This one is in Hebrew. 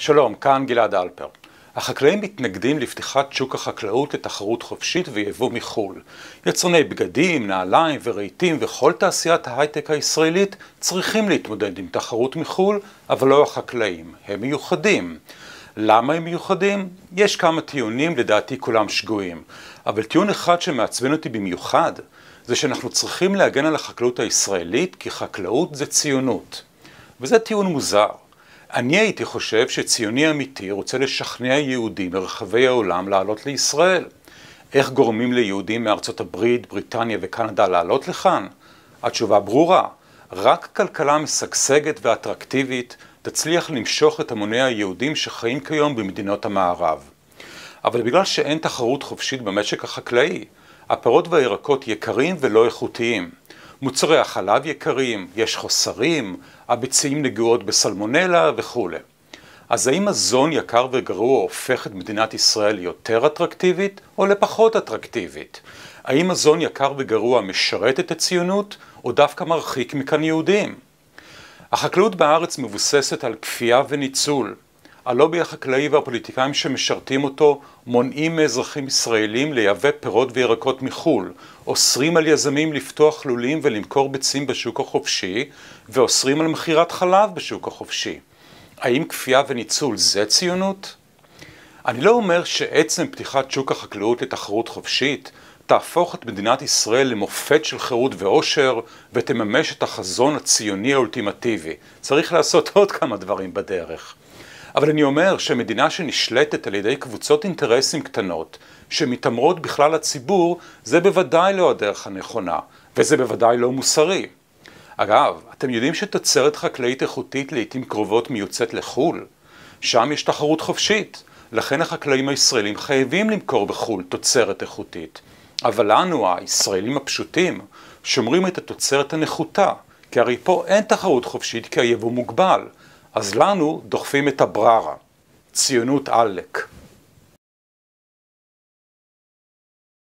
שלום, כאן גלעד אלפר. החקלאים מתנגדים לפתיחת שוק החקלאות לתחרות חופשית ויבוא מחו"ל. יצרני בגדים, נעליים ורהיטים וכל תעשיית ההייטק הישראלית צריכים להתמודד עם תחרות מחו"ל, אבל לא החקלאים. הם מיוחדים. למה הם מיוחדים? יש כמה טיעונים, לדעתי כולם שגויים. אבל טיעון אחד שמעצבן אותי במיוחד, זה שאנחנו צריכים להגן על החקלאות הישראלית, כי חקלאות זה ציונות. וזה טיעון מוזר. אני הייתי חושב שציוני אמיתי רוצה לשכנע יהודים מרחבי העולם לעלות לישראל. איך גורמים ליהודים מארצות הברית, בריטניה וקנדה לעלות לכאן? התשובה ברורה, רק כלכלה משגשגת ואטרקטיבית תצליח למשוך את המוני היהודים שחיים כיום במדינות המערב. אבל בגלל שאין תחרות חופשית במשק החקלאי, הפירות והירקות יקרים ולא איכותיים. מוצרי החלב יקרים, יש חוסרים, הביצים נגועות בסלמונלה וכולי. אז האם מזון יקר וגרוע הופך את מדינת ישראל ליותר אטרקטיבית או לפחות אטרקטיבית? האם מזון יקר וגרוע משרת את הציונות או דווקא מרחיק מכאן יהודים? החקלאות בארץ מבוססת על כפייה וניצול. הלובי החקלאי והפוליטיקאים שמשרתים אותו מונעים מאזרחים ישראלים לייבא פירות וירקות מחו"ל, אוסרים על יזמים לפתוח לולים ולמכור ביצים בשוק החופשי, ואוסרים על מכירת חלב בשוק החופשי. האם כפייה וניצול זה ציונות? אני לא אומר שעצם פתיחת שוק החקלאות לתחרות חופשית תהפוך את מדינת ישראל למופת של חירות ואושר ותממש את החזון הציוני האולטימטיבי. צריך לעשות עוד כמה דברים בדרך. אבל אני אומר שמדינה שנשלטת על ידי קבוצות אינטרסים קטנות, שמתעמרות בכלל הציבור, זה בוודאי לא הדרך הנכונה, וזה בוודאי לא מוסרי. אגב, אתם יודעים שתוצרת חקלאית איכותית לעיתים קרובות מיוצאת לחו"ל? שם יש תחרות חופשית, לכן החקלאים הישראלים חייבים למכור בחו"ל תוצרת איכותית. אבל לנו, הישראלים הפשוטים, שומרים את התוצרת הנחותה, כי הרי פה אין תחרות חופשית כי היבוא מוגבל, אז לנו דוחפים את הבררה, ציונות עלק.